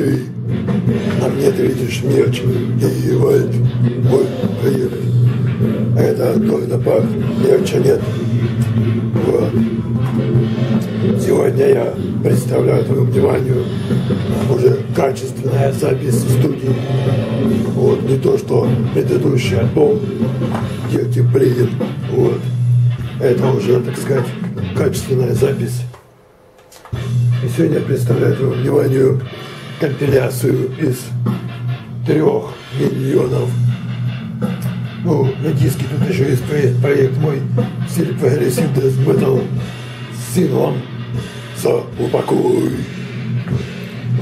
TV. На мне ты видишь мерч и Вальд. Ой, поехали. А это Дойна Парк. Мерча нет. Вот. Сегодня я представляю твоему вниманию уже качественная запись в студии. Вот, не то, что предыдущий альбом Guilty Pleading. Вот. Это уже, так сказать, качественная запись. И сегодня я представляю твоему вниманию компиляцию из трех миллионов. Ну, на диске тут еще есть проект, проект мой стиль progressive Death Metal с синглом за упокой.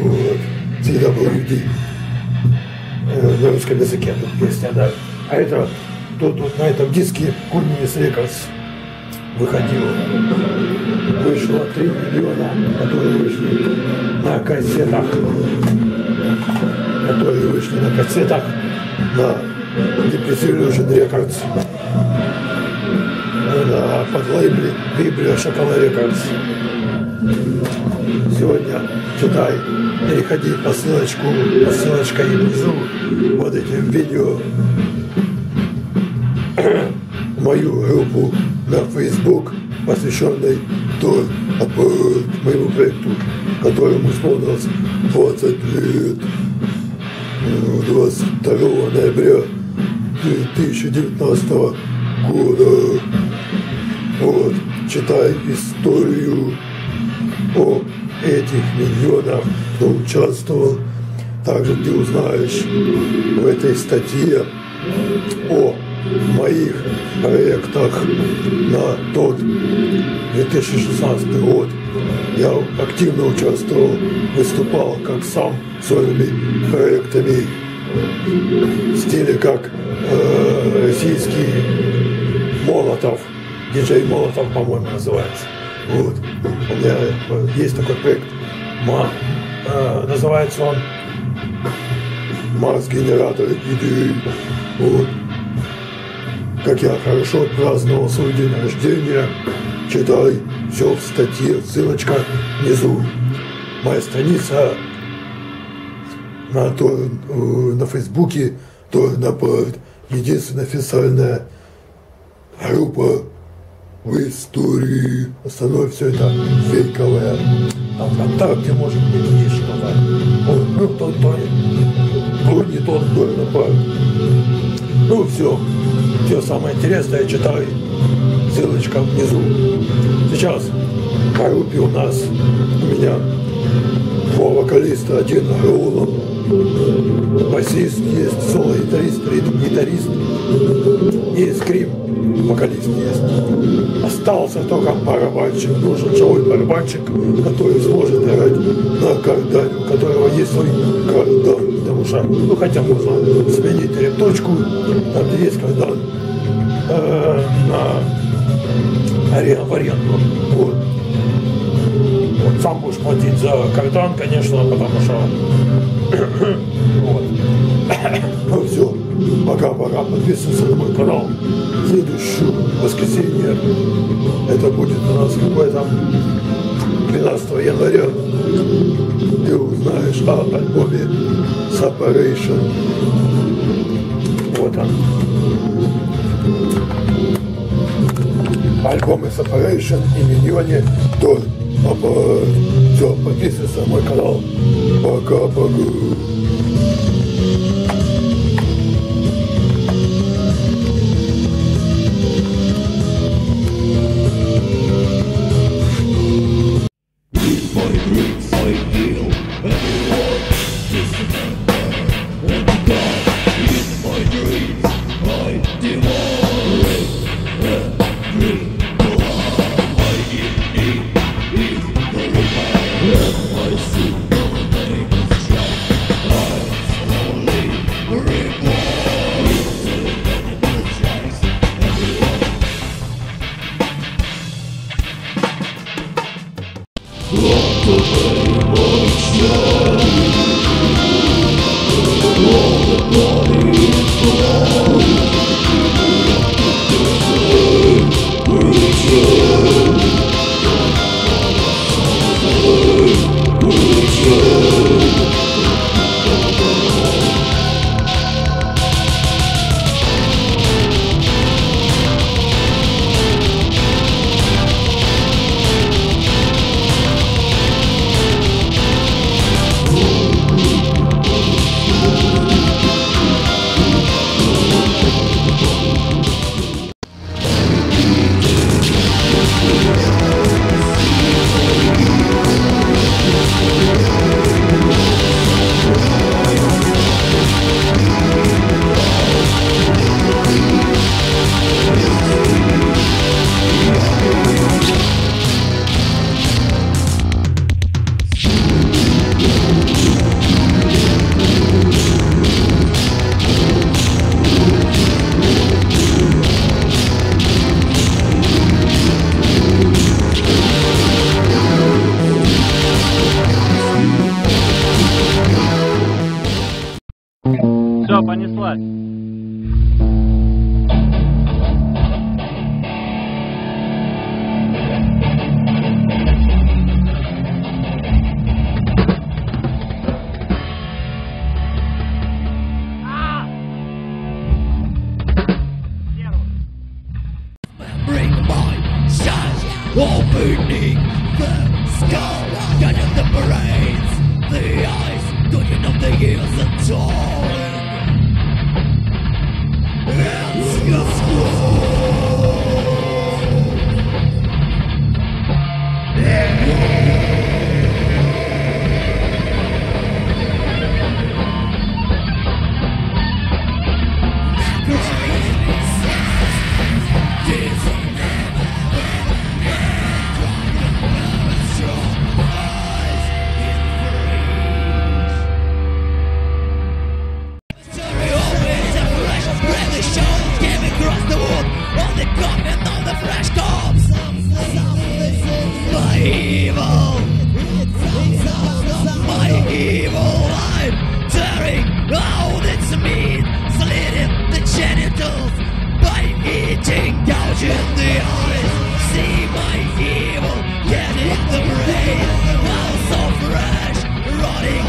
Вот. CWD. Э, на русском языке тут песня, да. А это тут, тут на этом диске Курнис Records выходил. Вышло 3 миллиона, которые вышли на кассетах. Которые вышли на кассетах на Depressive Records. На подлейбле Библия Шокола Рекордс. Сегодня читай, переходи по ссылочку, по ссылочке внизу под этим видео мою группу на Facebook, посвященной то, моему проекту, которому исполнилось 20 лет. 22 ноября 2019 года. Вот, читай историю о этих миллионах, кто участвовал. Также ты узнаешь в этой статье о моих проектах на тот 2016 год. Я активно участвовал, выступал как сам сольными проектами в стиле как э, российский Молотов, диджей Молотов, по-моему, называется. Вот. У меня есть такой проект, Ма, э, называется он Марс-генератор. Вот как я хорошо праздновал свой день рождения, читай все в статье, ссылочка внизу. Моя страница на, то, на Фейсбуке, то наоборот, единственная официальная группа в истории. Остальное все это фейковое. Там ВКонтакте, может быть, есть что-то. Ну, то, то, ну, не тот, то, напал. Ну, все. Все самое интересное я читаю. Ссылочка внизу. Сейчас в группе у нас у меня два вокалиста, один Ролан, басист есть, соло-гитарист, ритм-гитарист и скрип вокалист есть. Остался только барабанщик, нужен живой барабанщик, который сможет играть на кардане, у которого есть свой кардан, что, ну хотя можно сменить репточку, там где есть кардан, э, на арен, в аренду. Вот. вот. Сам будешь платить за кардан, конечно, потому что вот. Ну все, пока-пока, подписывайся на мой канал. Следующее воскресенье, это будет у нас какое там узнаешь о альбоме Separation. Вот он. Альбомы Separation и миллионе долларов. Все, подписывайся на мой канал. Пока-пока. All the body Pointing in the eyes. See my evil, Getting the brain. While so fresh, rotting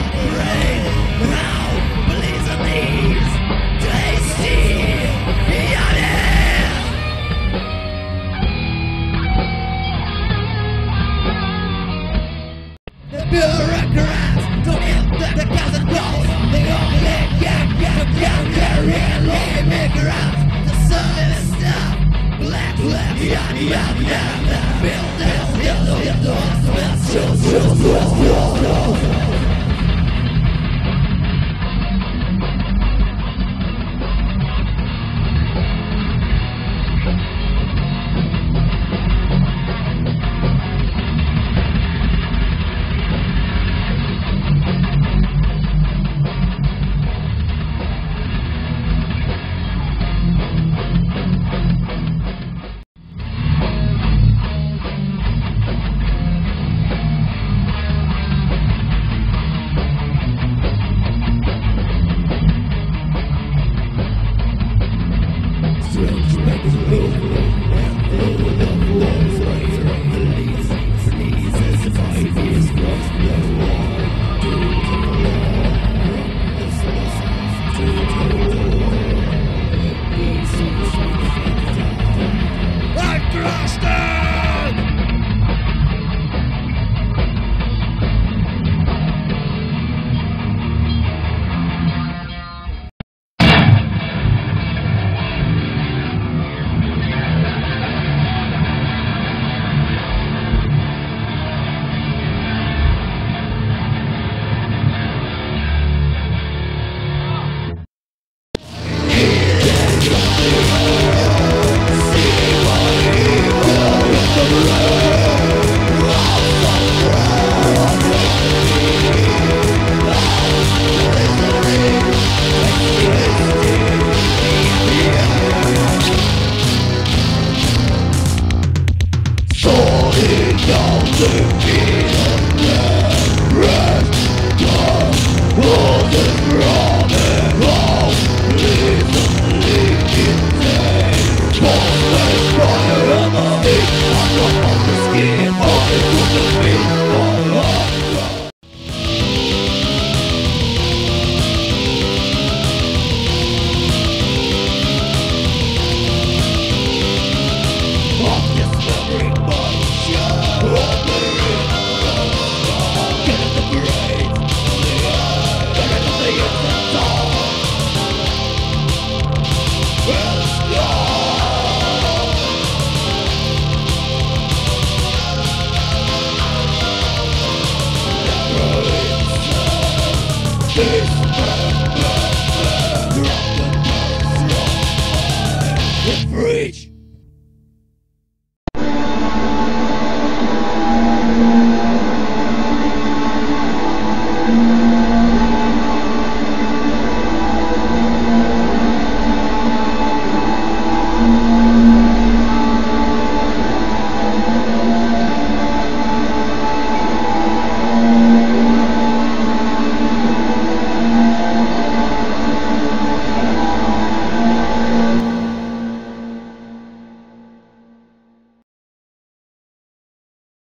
Building